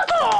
Oh!